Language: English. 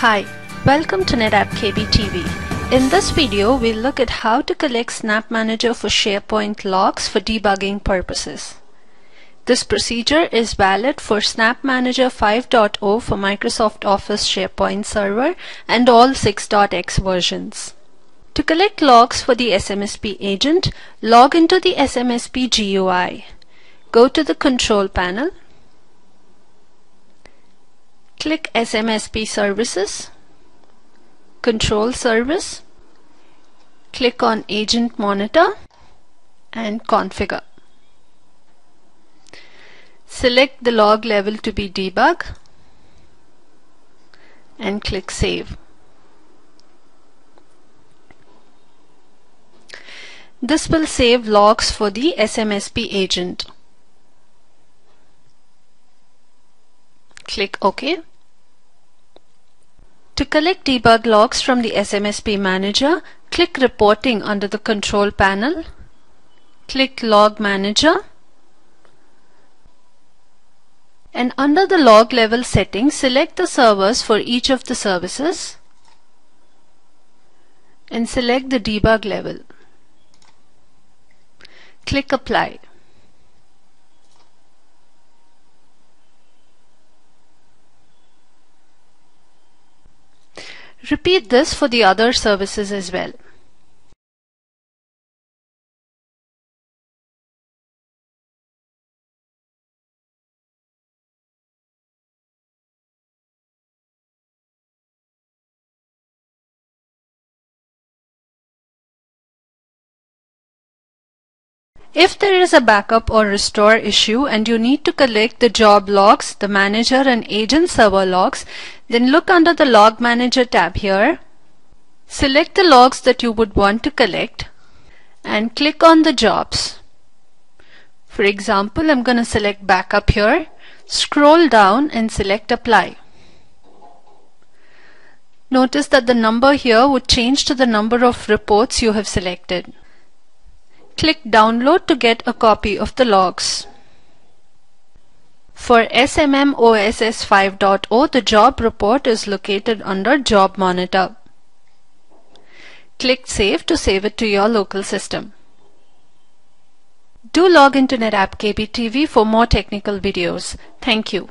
Hi, welcome to NetApp KB TV. In this video, we'll look at how to collect SnapManager for SharePoint logs for debugging purposes. This procedure is valid for SnapManager 5.0 for Microsoft Office SharePoint Server and all 6.x versions. To collect logs for the SMSP agent, log into the SMSP GUI. Go to the Control panel Click SMSP Services, Control Service, click on Agent Monitor and Configure. Select the log level to be debug and click Save. This will save logs for the SMSP agent. Click OK. To collect debug logs from the SMSP Manager, click Reporting under the Control panel. Click Log Manager. And under the log level settings, select the servers for each of the services and select the debug level. Click Apply. Repeat this for the other services as well. If there is a backup or restore issue and you need to collect the job logs, the manager and agent server logs, then look under the Log Manager tab here. Select the logs that you would want to collect and click on the jobs. For example, I'm going to select backup here. Scroll down and select apply. Notice that the number here would change to the number of reports you have selected. Click Download to get a copy of the logs. For SMMOSS 5.0, the job report is located under Job Monitor. Click Save to save it to your local system. Do log into NetApp KBTV for more technical videos. Thank you.